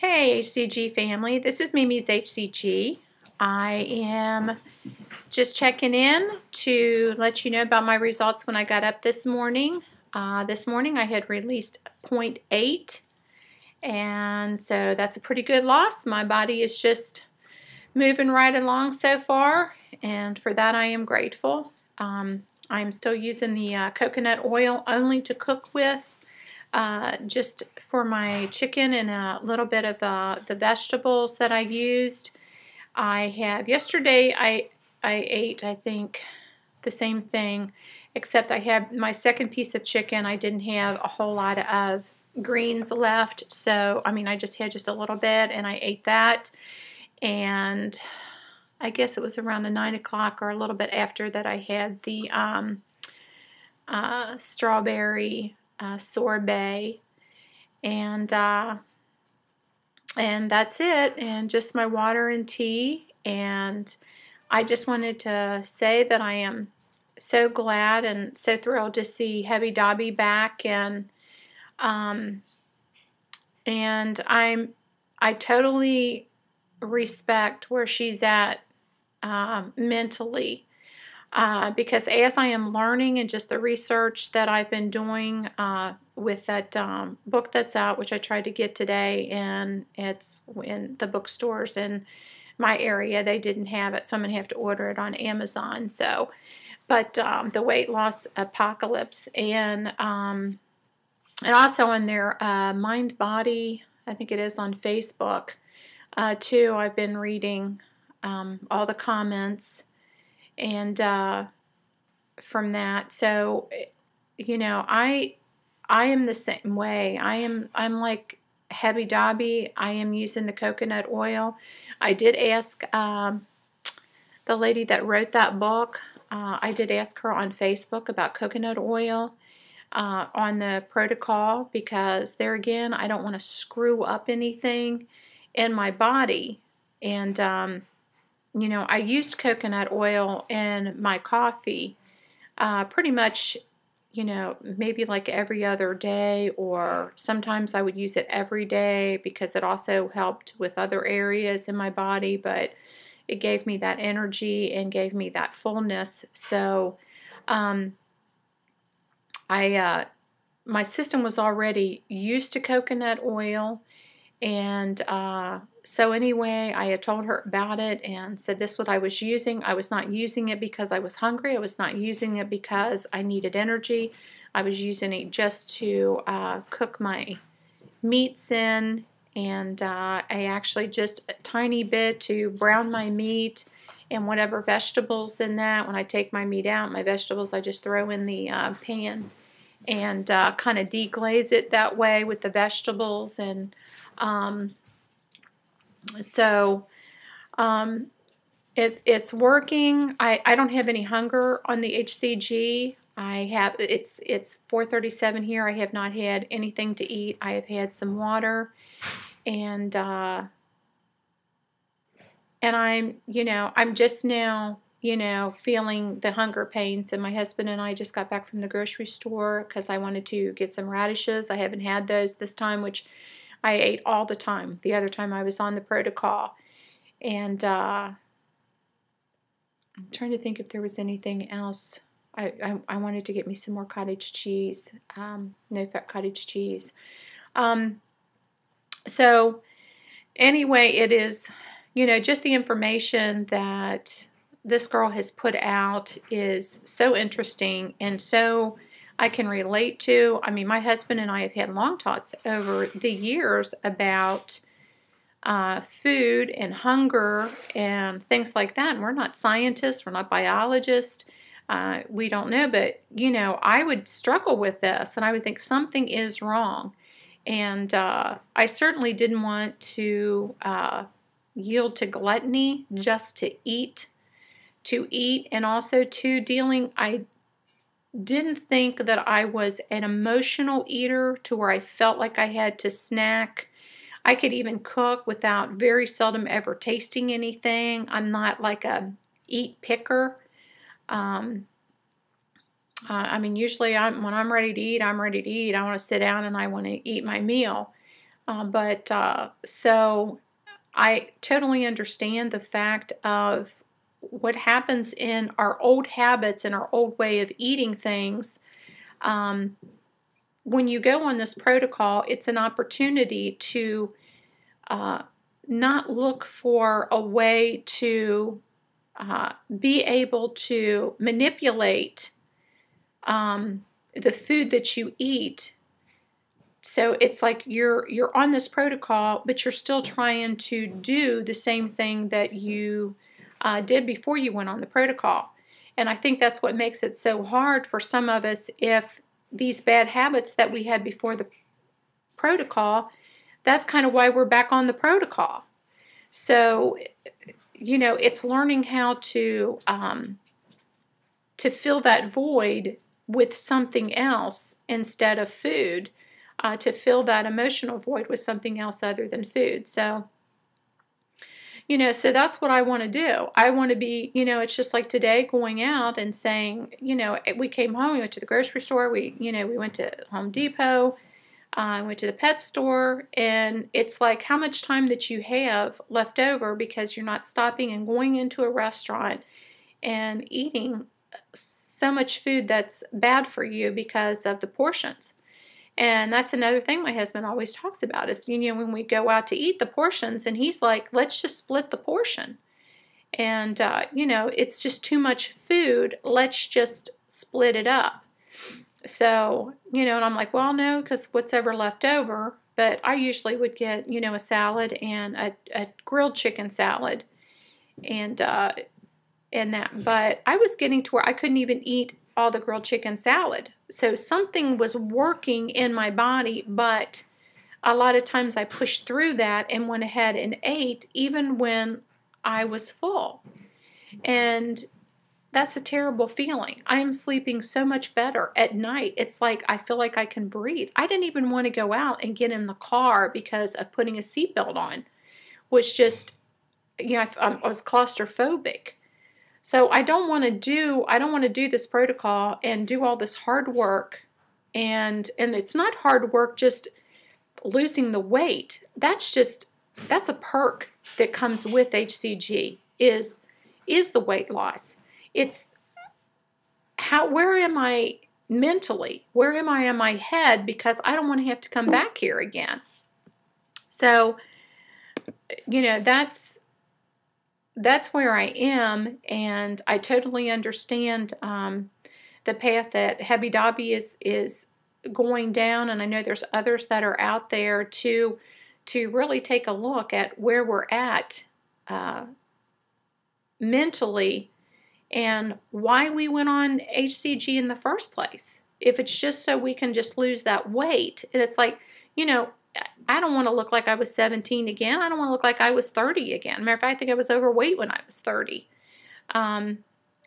Hey HCG family, this is Mimi's HCG. I am just checking in to let you know about my results when I got up this morning. Uh, this morning I had released 0.8 and so that's a pretty good loss. My body is just moving right along so far and for that I am grateful. Um, I'm still using the uh, coconut oil only to cook with uh, just for my chicken and a little bit of uh, the vegetables that I used. I have, yesterday I, I ate, I think, the same thing, except I had my second piece of chicken. I didn't have a whole lot of greens left, so, I mean, I just had just a little bit, and I ate that, and I guess it was around the 9 o'clock or a little bit after that I had the um, uh, strawberry uh, sorbet, and uh, and that's it. And just my water and tea. And I just wanted to say that I am so glad and so thrilled to see Heavy Dobby back, and um, and I'm I totally respect where she's at um, mentally uh, because as I am learning and just the research that I've been doing uh, with that um, book that's out, which I tried to get today, and it's in the bookstores in my area, they didn't have it, so I'm going to have to order it on Amazon. So, but um, the weight loss apocalypse and um, and also on their uh, mind body, I think it is on Facebook uh, too. I've been reading um, all the comments and uh, from that, so you know, I I am the same way. I am I'm like heavy dobby. I am using the coconut oil. I did ask um, the lady that wrote that book. Uh, I did ask her on Facebook about coconut oil uh, on the protocol because there again, I don't want to screw up anything in my body. And um, you know, I used coconut oil in my coffee uh, pretty much, you know, maybe like every other day, or sometimes I would use it every day because it also helped with other areas in my body, but it gave me that energy and gave me that fullness. So, um, I, uh, my system was already used to coconut oil and uh, so anyway, I had told her about it and said this is what I was using. I was not using it because I was hungry. I was not using it because I needed energy. I was using it just to uh, cook my meats in and uh, I actually just a tiny bit to brown my meat and whatever vegetables in that. When I take my meat out, my vegetables I just throw in the uh, pan and uh, kind of deglaze it that way with the vegetables and um, so um, it, it's working. I, I don't have any hunger on the HCG. I have it's it's 4:37 here. I have not had anything to eat. I have had some water, and uh, and I'm you know I'm just now you know feeling the hunger pains. And my husband and I just got back from the grocery store because I wanted to get some radishes. I haven't had those this time, which I ate all the time. The other time I was on the protocol. And uh, I'm trying to think if there was anything else. I, I, I wanted to get me some more cottage cheese, um, no fat cottage cheese. Um, so, anyway, it is, you know, just the information that this girl has put out is so interesting and so I can relate to. I mean, my husband and I have had long talks over the years about uh, food and hunger and things like that. And we're not scientists, we're not biologists. Uh, we don't know, but you know, I would struggle with this and I would think something is wrong. And uh, I certainly didn't want to uh, yield to gluttony just to eat, to eat, and also to dealing. I didn't think that I was an emotional eater to where I felt like I had to snack. I could even cook without very seldom ever tasting anything. I'm not like a eat picker. Um, uh, I mean, usually I'm, when I'm ready to eat, I'm ready to eat. I want to sit down and I want to eat my meal. Uh, but uh, so I totally understand the fact of what happens in our old habits and our old way of eating things. Um, when you go on this protocol, it's an opportunity to uh, not look for a way to uh, be able to manipulate um, the food that you eat. So it's like you're you're on this protocol, but you're still trying to do the same thing that you uh, did before you went on the protocol. And I think that's what makes it so hard for some of us if these bad habits that we had before the protocol, that's kind of why we're back on the protocol. So, you know, it's learning how to um, to fill that void with something else instead of food, uh, to fill that emotional void with something else other than food. So, you know, so that's what I want to do. I want to be, you know, it's just like today going out and saying, you know, we came home, we went to the grocery store, we, you know, we went to Home Depot, I uh, went to the pet store, and it's like how much time that you have left over because you're not stopping and going into a restaurant and eating so much food that's bad for you because of the portions. And that's another thing my husband always talks about is, you know, when we go out to eat the portions, and he's like, let's just split the portion. And, uh, you know, it's just too much food. Let's just split it up. So, you know, and I'm like, well, no, because what's ever left over. But I usually would get, you know, a salad and a, a grilled chicken salad. And, uh, and that. But I was getting to where I couldn't even eat all the grilled chicken salad. So something was working in my body, but a lot of times I pushed through that and went ahead and ate even when I was full. And that's a terrible feeling. I am sleeping so much better at night. It's like I feel like I can breathe. I didn't even want to go out and get in the car because of putting a seatbelt on, which just, you know, I, um, I was claustrophobic. So I don't want to do I don't want to do this protocol and do all this hard work and and it's not hard work just losing the weight. That's just that's a perk that comes with HCG is is the weight loss. It's how where am I mentally? Where am I in my head because I don't want to have to come back here again. So you know, that's that's where I am, and I totally understand um, the path that Hebby Dobby is is going down, and I know there's others that are out there to to really take a look at where we're at uh, mentally and why we went on HCG in the first place. If it's just so we can just lose that weight, and it's like you know I don't want to look like I was 17 again. I don't want to look like I was 30 again. Matter of fact, I think I was overweight when I was 30. Um,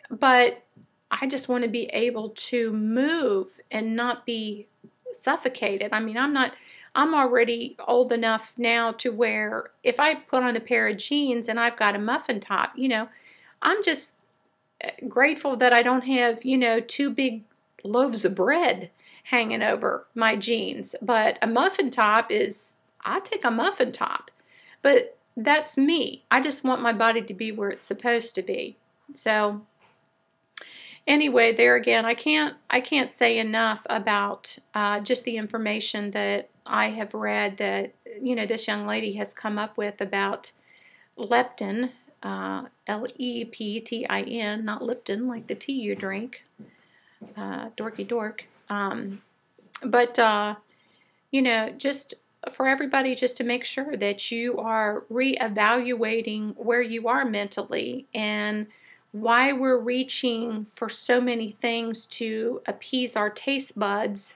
but I just want to be able to move and not be suffocated. I mean, I'm not, I'm already old enough now to where if I put on a pair of jeans and I've got a muffin top, you know, I'm just uh, grateful that I don't have, you know, two big loaves of bread hanging over my jeans. But a muffin top is, I take a muffin top. But that's me. I just want my body to be where it's supposed to be. So anyway, there again, I can't I can't say enough about uh, just the information that I have read that you know this young lady has come up with about leptin, uh, L E P T I N, not Lipton like the tea you drink, uh, dorky dork. Um, but, uh, you know, just for everybody, just to make sure that you are reevaluating where you are mentally and why we're reaching for so many things to appease our taste buds.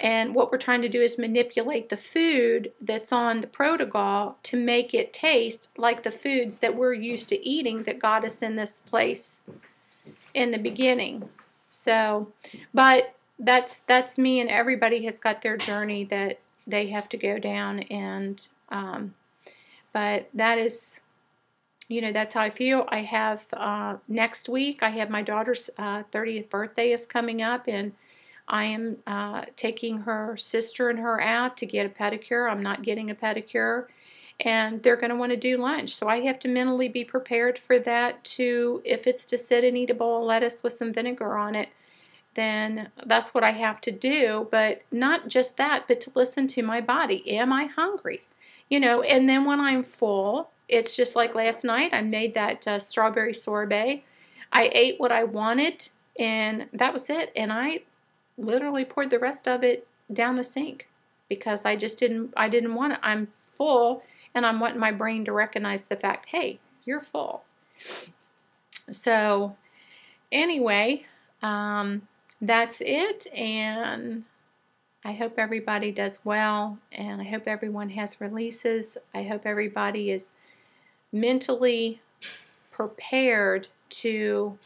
And what we're trying to do is manipulate the food that's on the protocol to make it taste like the foods that we're used to eating that got us in this place in the beginning. So, but that's that's me and everybody has got their journey that they have to go down and um, but that is you know that's how I feel I have uh, next week I have my daughter's uh, 30th birthday is coming up and I am uh, taking her sister and her out to get a pedicure. I'm not getting a pedicure. And they're going to want to do lunch. So I have to mentally be prepared for that to, if it's to sit and eat a bowl of lettuce with some vinegar on it, then that's what I have to do. But not just that, but to listen to my body. Am I hungry? You know, and then when I'm full, it's just like last night. I made that uh, strawberry sorbet. I ate what I wanted, and that was it. And I literally poured the rest of it down the sink because I just didn't I didn't want it. I'm full and I'm wanting my brain to recognize the fact, hey, you're full. So anyway, um, that's it and I hope everybody does well and I hope everyone has releases. I hope everybody is mentally prepared to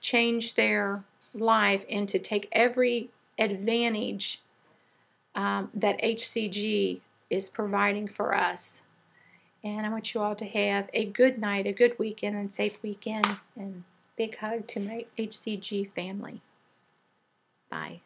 change their life and to take every advantage um, that HCG is providing for us. And I want you all to have a good night, a good weekend, and safe weekend. And big hug to my HCG family. Bye.